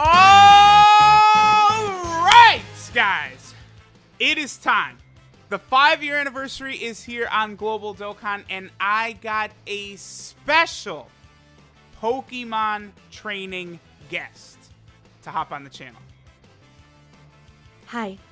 All right, guys. It is time. The five year anniversary is here on Global Dokkan, and I got a special Pokemon training guest to hop on the channel. Hi.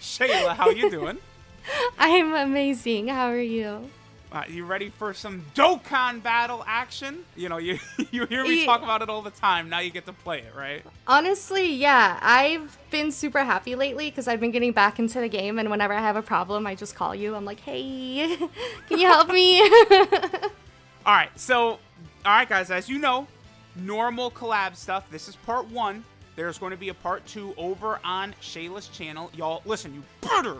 Shayla, how are you doing? I'm amazing. How are you? Uh, you ready for some Dokkan battle action? You know, you you hear me talk about it all the time. Now you get to play it, right? Honestly, yeah. I've been super happy lately because I've been getting back into the game, and whenever I have a problem, I just call you. I'm like, hey, can you help me? All right, so all right, guys. As you know, normal collab stuff. This is part one. There's going to be a part two over on Shayla's channel. Y'all, listen. You better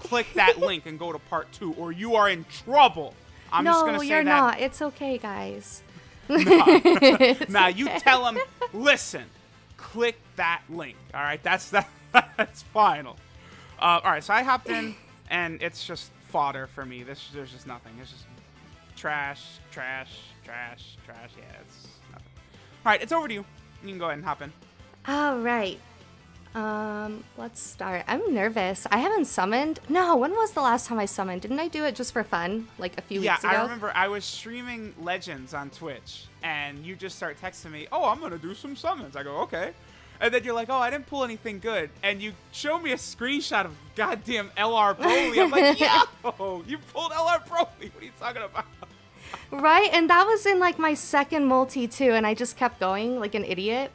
click that link and go to part two, or you are in trouble. I'm just no, gonna say you're that. not. It's okay, guys. now you tell them, listen, click that link. All right, that's that. That's final. Uh, all right, so I hopped in, and it's just fodder for me. This there's just nothing. It's just trash, trash, trash, trash. Yeah, it's nothing. All right, it's over to you. You can go ahead and hop in. All right. Um, let's start. I'm nervous. I haven't summoned. No, when was the last time I summoned? Didn't I do it just for fun, like a few Yeah, weeks ago? Yeah, I remember I was streaming Legends on Twitch, and you just start texting me, "Oh, I'm gonna do some summons." I go, "Okay," and then you're like, "Oh, I didn't pull anything good," and you show me a screenshot of goddamn LR Broly. I'm like, "Yo, you pulled LR Broly? What are you talking about?" Right, and that was in like my second multi too, and I just kept going like an idiot.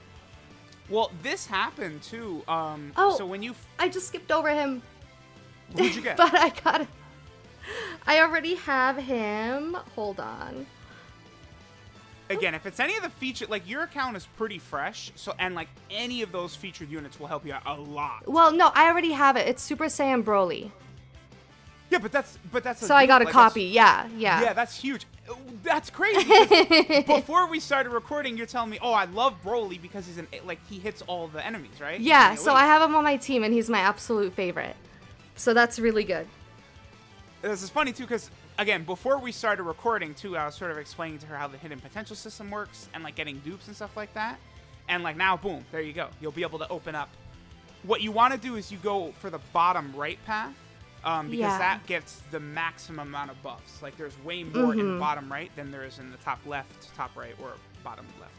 Well, this happened too. Um, Oh. so when you, I just skipped over him, who'd you get? but I got it. I already have him. Hold on. Again, if it's any of the feature, like your account is pretty fresh, so and like any of those featured units will help you out a lot. Well, no, I already have it. It's Super Saiyan Broly. Yeah, but that's but that's. So I got a like, copy. Yeah, yeah. Yeah, that's huge. That's crazy. Before we started recording, you're telling me, "Oh, I love Broly because he's an like he hits all the enemies, right?" Yeah, so. I have him on my team, and he's my absolute favorite. So that's really good. This is funny too because again, before we started recording too, I was sort of explaining to her how the hidden potential system works and like getting dupes and stuff like that. And like now, boom, there you go. You'll be able to open up. What you want to do is you go for the bottom right path. Um, because Yeah. that gets the maximum amount of buffs. Like there's way more in Mm-hmm. bottom right than there is in the top left, top right, or bottom left.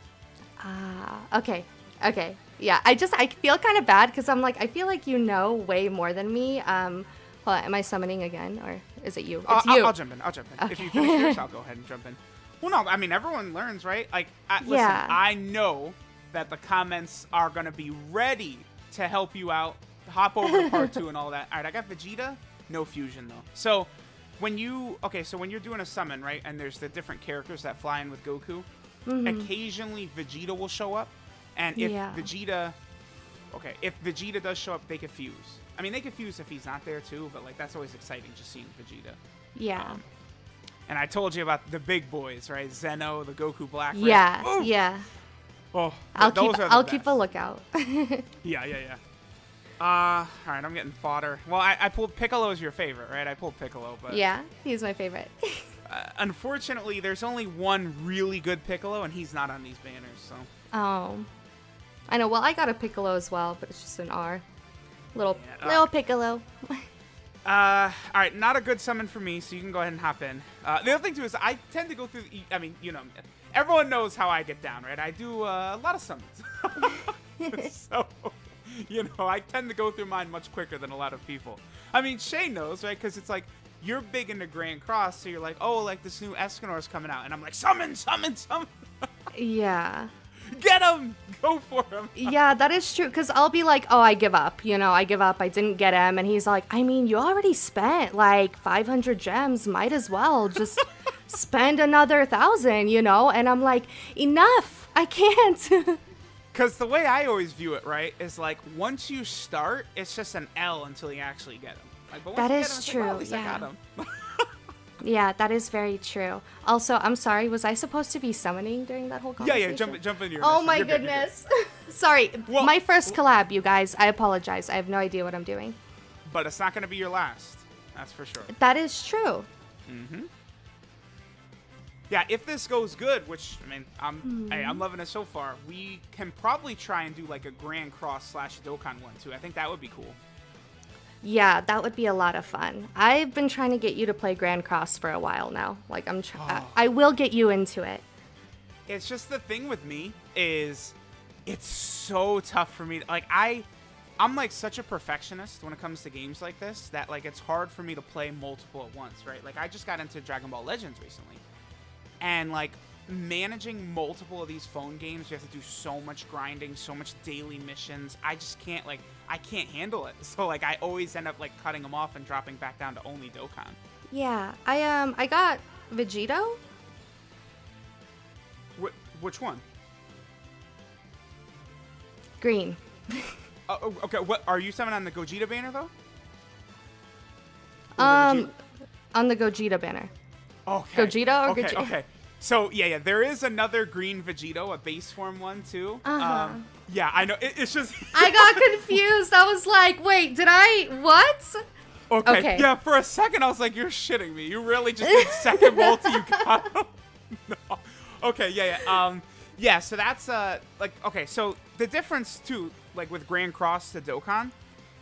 Ah, okay. Okay. Yeah, I just I feel kind of bad because I'm like I feel like you know way more than me. Um, hold on, am I summoning again or is it you? Uh, It's I'll, you. I'll jump in. I'll jump in. If you Okay. finish yours, I'll go ahead and jump in. Well, no, I mean everyone learns, right? Like, I, listen, Yeah. I know that the comments are gonna be ready to help you out. Hop over to part two and all that. All right, I got Vegeta, no fusion though. So when you okay, so when you're doing a summon, right, and there's the different characters that fly in with Goku, occasionally Vegeta will show up, and if Mm-hmm. Yeah. Vegeta, okay, if Vegeta does show up, they could fuse. I mean, they could fuse if he's not there too, but like that's always exciting just seeing Vegeta. yeah. Um, And I told you about the big boys, right? Zeno, the Goku Black. yeah. Ooh! Yeah. Oh, I'll keep I'll keep a lookout. Yeah, yeah, yeah. Uh, all right, I'm getting fodder. Well, I, I pulled Piccolo as your favorite, right? I pulled Piccolo, but yeah, he's my favorite. uh, unfortunately, there's only one really good Piccolo, and he's not on these banners. So oh. I know. Well, I got a Piccolo as well, but it's just an R. Little Yeah, little uh, Piccolo. Uh, all right, not a good summon for me, so you can go ahead and hop in. Uh, the other thing too is I tend to go through. The, I mean, you know, everyone knows how I get down, right? I do uh, a lot of summons, so you know I tend to go through mine much quicker than a lot of people. I mean, Shay knows, right? Because it's like you're big into Grand Cross, so you're like, oh, like this new Escanor's coming out, and I'm like, summon, summon, summon, yeah. get him, go for him. Yeah, that is true. Cause I'll be like, oh, I give up. You know, I give up. I didn't get him, and he's like, I mean, you already spent like 500 gems. Might as well just spend another thousand. You know? And I'm like, enough. I can't. Because the way I always view it, right, is like once you start, it's just an L until you actually get him. Like, but once That you is get him, it's like, true, well, at least I yeah. yeah, that is very true. Also, I'm sorry. Was I supposed to be summoning during that whole conversation? yeah, yeah. jump, jump in your. Oh my You're good, good. goodness. sorry. Well- my first collab, you guys. I apologize. I have no idea what I'm doing. But it's not gonna be your last. That's for sure. That is true. Mm-hmm. Yeah, if this goes good, which I mean, I'm hey, I'm hmm. loving it so far. We can probably try and do like a Grand Cross slash Dokkan one too. I think that would be cool. Yeah, that would be a lot of fun. I've been trying to get you to play Grand Cross for a while now. Like I'm tr- ah. I, Oh. I will get you into it. It's just the thing with me is it's so tough for me. To, like I, I'm like such a perfectionist when it comes to games like this that like it's hard for me to play multiple at once, right? Like I just got into Dragon Ball Legends recently, and like managing multiple of these phone games, you have to do so much grinding, so much daily missions. I just can't like I can't handle it. So like I always end up like cutting them off and dropping back down to only Dokkan. Yeah, I um I got Vegito. Wh- which one? Green. Uh, oh, okay, what are you summon on the Gogeta banner though? Or the Um, Vegeta- on the Gogeta banner. Okay. Gogeta or okay, Gogeta? Okay. So yeah, yeah, there is another green Vegito, a base form one too. Uh-huh. Um, yeah, I know. It, it's just. I got confused. I was like, wait, did I what? okay. okay. Yeah, for a second I was like, "You're shitting me. You really just did second multi. You got him." no. Okay. Yeah. Yeah. Um. Yeah. So that's uh like okay. So the difference too, like with Grand Cross to Dokkan,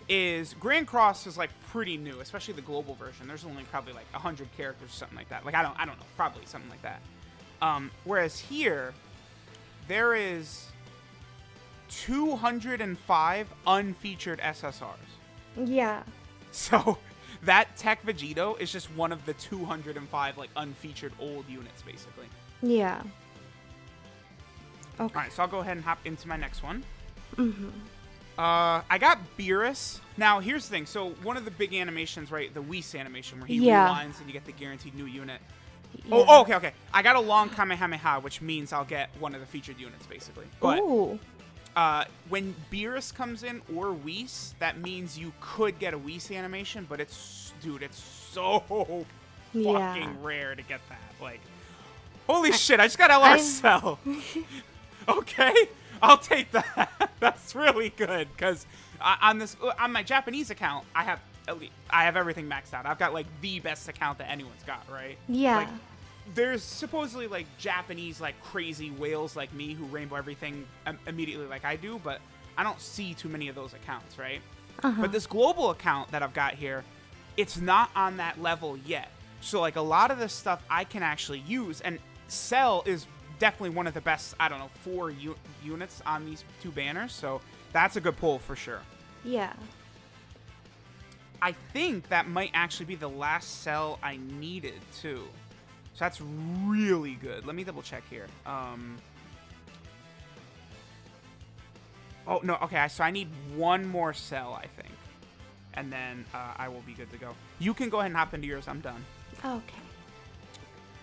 is Grand Cross is like pretty new, especially the global version. There's only probably like hundred characters or something like that. Like I don't I don't know, probably something like that. Um, whereas here, there is 205 unfeatured SSRs. Yeah. So that Tech Vegito is just one of the 205 like unfeatured old units, basically. Yeah. Okay. All right, so I'll go ahead and hop into my next one. Uh, I got Beerus. Now, here's the thing. So, one of the big animations, right? The Whis animation, where he Yeah. rewinds and you get the guaranteed new unit. Yeah. Oh, oh, okay, okay. I got a long Kamehameha, which means I'll get one of the featured units, basically. But Ooh. uh, when Beerus comes in or Whis, that means you could get a Whis animation, but it's, dude, it's so Yeah. fucking rare to get that. Like, holy shit, I just got LR. okay, I'll take that. That's really good because on this on my Japanese account, I have at least, I have everything maxed out. I've got like the best account that anyone's got, right? Yeah. Like, there's supposedly like Japanese like crazy whales like me who rainbow everything immediately like I do, but I don't see too many of those accounts, right? Uh-huh. But this global account that I've got here, it's not on that level yet. So like a lot of this stuff I can actually use, and Cell is definitely one of the best. I don't know four units on these two banners, so that's a good pull for sure. yeah. I think that might actually be the last Cell I needed too. So that's really good. Let me double check here. Um. Oh no. Okay. So I need one more Cell, I think, and then uh, I will be good to go. You can go ahead and hop into yours. I'm done. Okay.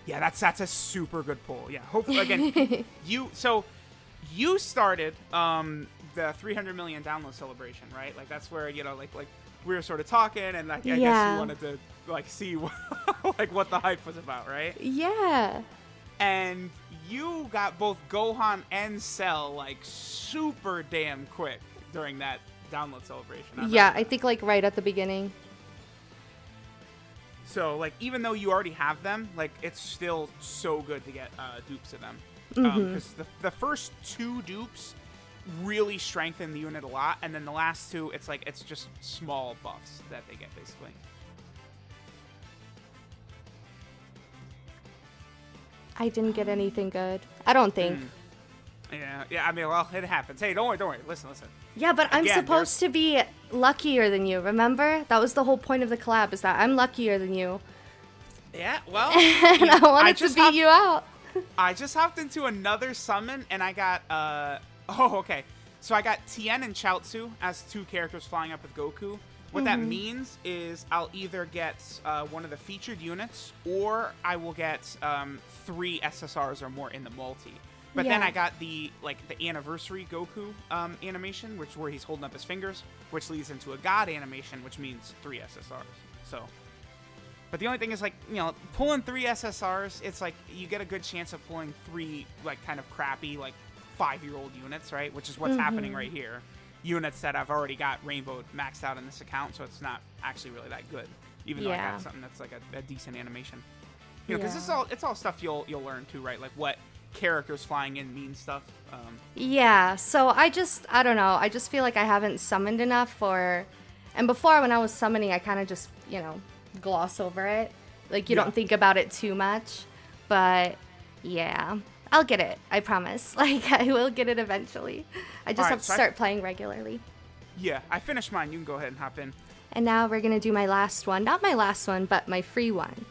Yeah, that's that's a super good pull. Yeah. Hopefully, again, you so you started um the 300 million download celebration, right? Like that's where you know, like like we were sort of talking, and like, I guess Yeah. you wanted to like see like what the hype was about, right? Yeah. And you got both Gohan and Cell like super damn quick during that download celebration. I Yeah, I think like right at the beginning. So like even though you already have them, like it's still so good to get uh, dupes of them. Because the, the first two dupes really strengthen the unit a lot, and then the last two, it's like it's just small buffs that they get basically. I didn't get anything good. I don't think. Mm. Yeah, yeah. I mean, well, it happens. Hey, don't worry, don't worry. Listen, listen. Yeah, but I'm Again, supposed to be luckier than you, remember? That was the whole point of the collab, is that I'm luckier than you. Yeah, well, and I wanted to beat you out. I just hopped into another summon and I got uh oh okay. So I got Tien and Chaozu as two characters flying up with Goku. What that means is I'll either get uh, one of the featured units or I will get um, three SSRs or more in the multi. But then I got the like the anniversary Goku um, animation, which is where he's holding up his fingers, which leads into a God animation, which means three SSRs. So but the only thing is, like, you know, pulling three SSRs, it's like you get a good chance of pulling three, like, kind of crappy, like, five year old units, right? Which is what's happening mm-hmm. right here. Units that I've already got rainbow maxed out in this account, so it's not actually really that good. Even though I Yeah. got something that's like a, a decent animation. You know, because it's all it's all stuff you'll you'll learn too, right? Like what characters flying in mean stuff. Um, Yeah, so I just I don't know. I just feel like I haven't summoned enough for and before when I was summoning I kind of just, you know, gloss over it. Like you Yeah. don't think about it too much. But yeah, I'll get it. I promise. Like I will get it eventually. I just Alright, have to so start playing regularly. yeah, I finished mine. You can go ahead and hop in. And now we're going to do my last one. Not my last one, but my free one.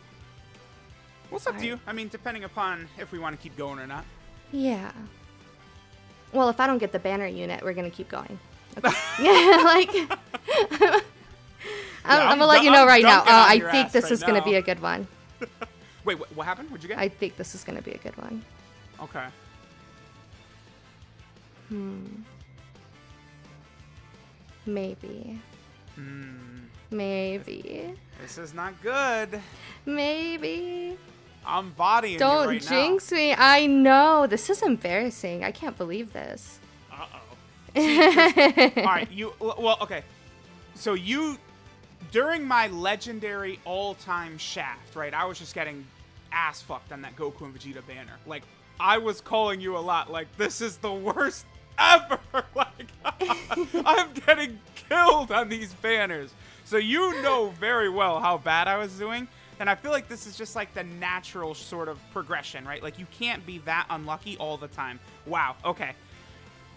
Well, it's up to you. I mean, depending upon if we want to keep going or not. Yeah. Well, if I don't get the banner unit, we're gonna keep going. Okay. yeah, like I'm, I'm, I'm gonna let you know I'm right now. Uh, I think this right is gonna be a good one. Wait, what, what happened? What'd you get? I think this is gonna be a good one. Okay. Hmm. Maybe. Hmm. Maybe. This is not good. Maybe. I'm bodying Don't right jinx me. I know. This is embarrassing. I can't believe this. Uh-oh. All right, you. Well, okay. So you, during my legendary all-time shaft, right? I was just getting ass fucked on that Goku and Vegeta banner. Like I was calling you a lot. Like this is the worst ever. Like I'm getting killed on these banners. So you know very well how bad I was doing. And I feel like this is just like the natural sort of progression, right? Like you can't be that unlucky all the time. Wow. Okay.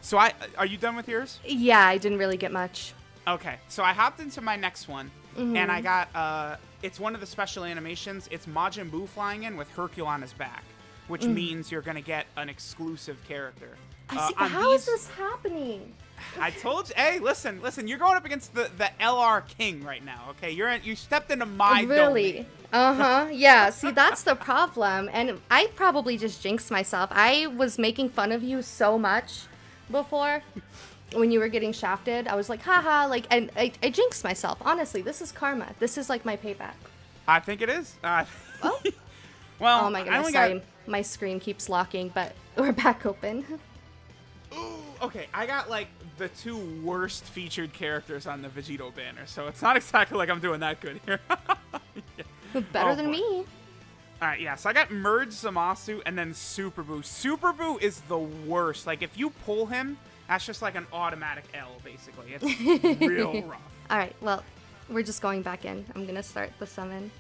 So I are you done with yours? Yeah, I didn't really get much. Okay, so I hopped into my next one, and Mm-hmm. I got uh, it's one of the special animations. It's Majin Buu flying in with Hercule on his back, which means you're gonna get an exclusive character. Mm. I Uh, see. on How is these- this happening? I told you. Hey, listen, listen. You're going up against the the LR King right now. Okay, you're in, you stepped into my really? Uh huh. Yeah. See, that's the problem, and I probably just jinxed myself. I was making fun of you so much before when you were getting shafted. I was like, haha, like, and I, I jinxed myself. Honestly, this is karma. This is like my payback. I think it is. Uh, Oh. well, Oh my I goodness, sorry. got- My screen keeps locking, but we're back open. Ooh, okay, I got like the two worst featured characters on the Vegito banner, so it's not exactly like I'm doing that good here. Better Oh, than boy. me. All right, yeah. So I got Merge Zamasu and then Super Buu. Super Buu is the worst. Like if you pull him, that's just like an automatic L, basically. It's real rough. All right, well, we're just going back in. I'm gonna start the summon.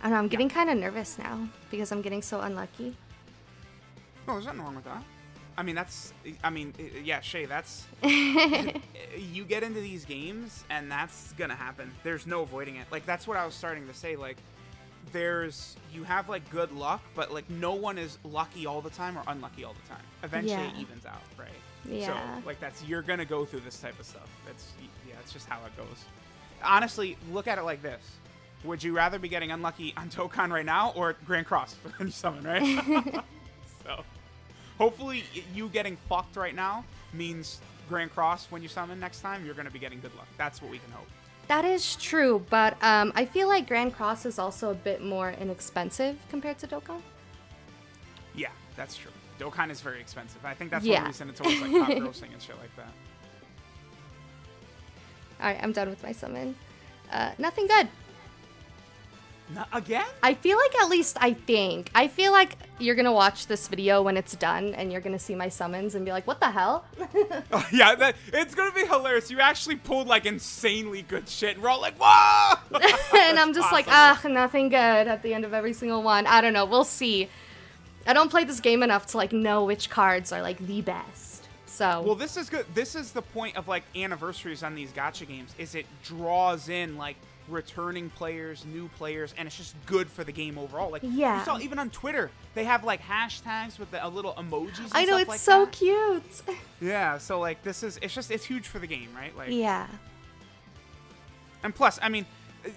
I don't know. I'm getting kind of nervous now because I'm getting so unlucky. No, there's nothing wrong with that. I mean, that's. I mean, yeah, Shay. That's. you get into these games, and that's gonna happen. There's no avoiding it. Like that's what I was starting to say. Like, there's you have like good luck, but like no one is lucky all the time or unlucky all the time. Eventually, it evens out, right? Yeah. So like that's you're gonna go through this type of stuff. That's yeah, it's just how it goes. Honestly, look at it like this. Would you rather be getting unlucky on Dokkan right now or Grand Cross when you summon, right? so hopefully you getting fucked right now means Grand Cross when you summon next time, you're gonna be getting good luck. That's what we can hope. That is true, but um, I feel like Grand Cross is also a bit more inexpensive compared to Dokkan. Yeah, that's true. Dokkan is very expensive. I think that's Yeah. one reason it's always like top grossing and shit like that. All right, I'm done with my summon. Uh, nothing good. No, again? I feel like at least I think I feel like you're gonna watch this video when it's done, and you're gonna see my summons and be like, "What the hell?" Oh, yeah, that, it's gonna be hilarious. You actually pulled like insanely good shit, and we're all like, "Whoa!" and I'm just like, awesome. ah, nothing good at the end of every single one. I don't know. We'll see. I don't play this game enough to like know which cards are like the best. So Well, this is good. This is the point of like anniversaries on these gacha games. Is it draws in like returning players, new players, and it's just good for the game overall. Like Yeah. you saw even on Twitter, they have like hashtags with the a little emojis. And I know stuff it's like so that. cute. Yeah. So like this is it's just it's huge for the game, right? Like yeah. And plus, I mean,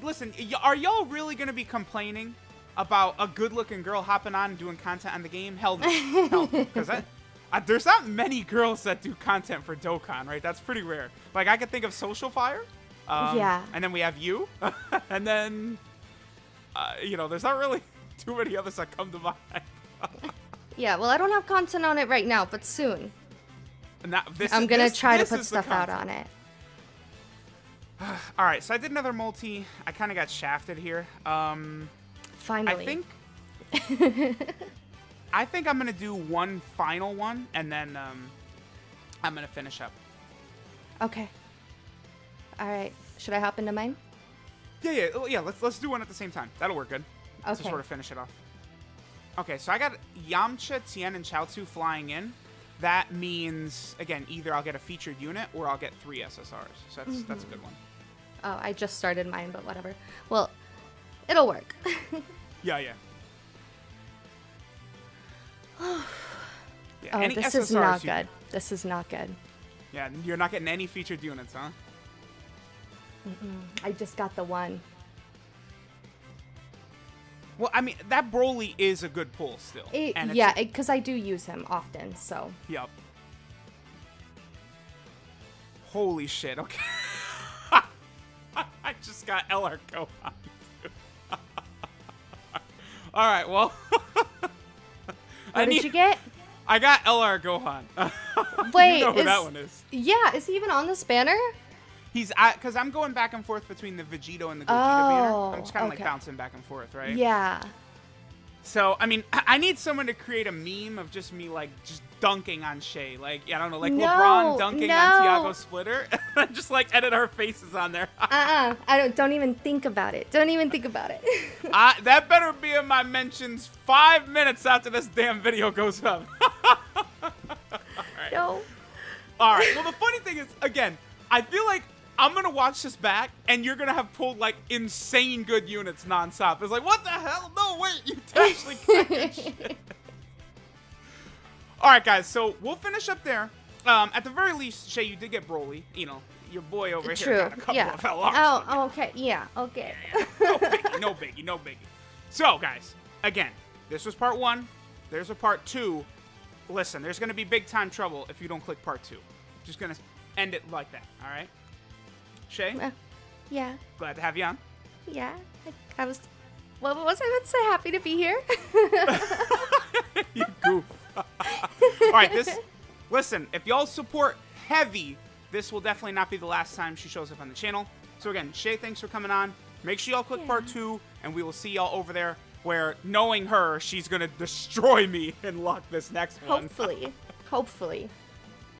listen, y- are y'all really gonna be complaining about a good-looking girl hopping on and doing content on the game? Hell no, hell no, because uh, there's not many girls that do content for Dokkan, right? That's pretty rare. Like I could think of Social Fire, um, Yeah. and then we have you, and then uh, you know, there's not really too many others that come to mind. Yeah, well, I don't have content on it right now, but soon. And that- this I'm gonna this- try to put stuff out on it. All right, so I did another multi. I kind of got shafted here. Um, Finally. I think I think I'm gonna do one final one, and then um, I'm gonna finish up. Okay. All right. Should I hop into mine? Yeah, yeah, oh, yeah. Let's let's do one at the same time. That'll work good. Okay. To sort of finish it off. Okay, so I got Yamcha, Tien, and Chaozu flying in. That means again, either I'll get a featured unit or I'll get three SSRs. So that's that's a mm-hmm. good one. Oh, I just started mine, but whatever. Well, it'll work. Yeah, yeah. yeah oh, this is not good. This is not good. Yeah, you're not getting any featured units, huh? Mm-hmm. I just got the one. Well, I mean, that Broly is a good pull still. It, yeah, because I do use him often. So Yep. Holy shit, okay. I just got LR Gohan. Alright, well. I what need, did you get? I got LR Gohan. Wait, you know who is, that one is. Yeah, is he even on this banner? He's because I'm going back and forth between the Vegito and the Gogeta Oh, banner. I'm just kind of oh, okay. like bouncing back and forth, right? Yeah. So I mean, I need someone to create a meme of just me like just dunking on Shay, like I don't know, like No, LeBron dunking on no. Tiago Splitter, just like edit our faces on there. Uh-uh. I don't. Don't even think about it. Don't even think about it. I, that better be in my mentions five minutes after this damn video goes up. All right. no. All right. Well, the funny thing is, again, I feel like I'm gonna watch this back, and you're gonna have pulled like insane good units nonstop. It's like, what the hell? No, wait, you actually shit. All right, guys. So we'll finish up there. Um, at the very least, Shay, you did get Broly. You know, your boy over here got a couple Yeah. of LRs. Oh, oh, okay. Yeah. Okay. no biggie, no biggie, no biggie. So, guys, again, this was part one. There's a part two. Listen, there's gonna be big time trouble if you don't click part two. Just gonna end it like that. All right. Shay, Uh, yeah. glad to have you on. Yeah. I, I was. What was I about to say? Happy to be here. you goof. All right, this. Listen, if y'all support heavy, this will definitely not be the last time she shows up on the channel. So again, Shay, thanks for coming on. Make sure y'all click part two, and we will see y'all over there. Where knowing her, she's gonna destroy me and lock this next one. Hopefully. Hopefully.